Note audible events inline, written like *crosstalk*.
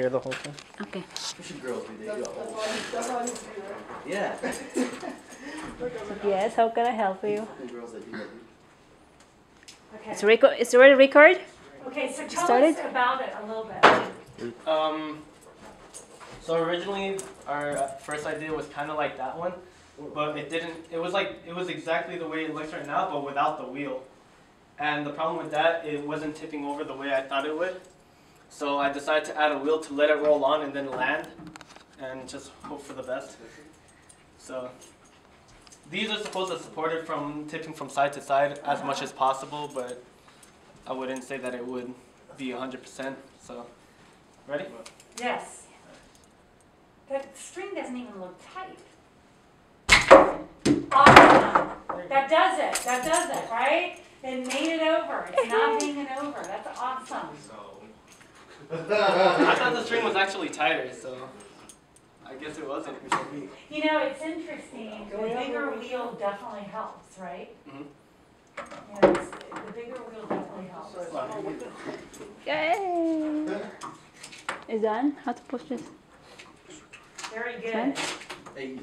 hear the whole thing. Okay. We should girls be there. That's, that's all, he- that's all he see, right? Yeah. Yes, how can I help you? Cool girls that do that. It's, Okay, reco- it's already record? okay, so tell Started? us about it a little bit. Um, so originally our first idea was kind of like that one, but it didn't. It was like it was exactly the way it looks right now, but without the wheel. And the problem with that, it wasn't tipping over the way I thought it would. So I decided to add a wheel to let it roll on and then land, and just hope for the best. So these are supposed to support it from tipping from side to side as uh-huh. much as possible, but I wouldn't say that it would be 100%. So ready? Yes. The string doesn't even look tight. Awesome. That does it, that does it, right? It made it over, it's not *laughs* hanging over, that's awesome. I thought the string was *laughs* actually tighter, so I guess it wasn't. You know, it's interesting, the bigger wheel definitely helps, right? Mm -hmm. You know, the bigger wheel definitely helps. Yay! Is done? How to push this? Very good. Hey,